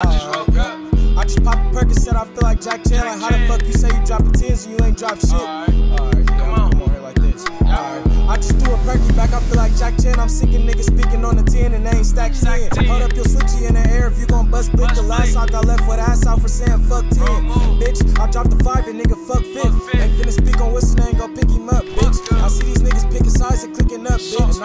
I just pop a perk and said I feel like Jackie Chan. How the fuck you say you dropping tens and you ain't drop shit? Alright. Alright, i on. here like this. Alright. I just threw a perky back, I feel like Jackie Chan. I'm sick of niggas speaking on the 10 and they ain't stacked 10. Stack 10. Hold up your switchy in the air if you gon' bust blick. The last sock I got left with ass out for saying fuck 10. Bitch, I dropped the 5 and nigga fuck 5th. Ain't finna speak on what's ain't name, go pick him up, bitch. I see these niggas picking sides and clicking up, bitch.